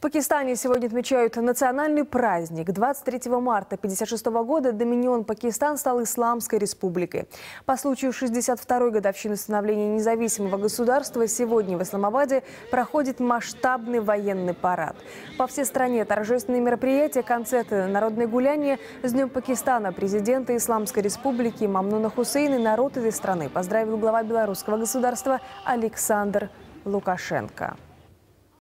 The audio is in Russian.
В Пакистане сегодня отмечают национальный праздник. 23 марта 1956 года Доминион Пакистан стал Исламской республикой. По случаю 62-й годовщины становления независимого государства сегодня в Исламабаде проходит масштабный военный парад. По всей стране торжественные мероприятия, концерты, народные гуляния. С Днем Пакистана президента Исламской республики Мамнуна Хусейн и народ этой страны поздравил глава белорусского государства Александр Лукашенко.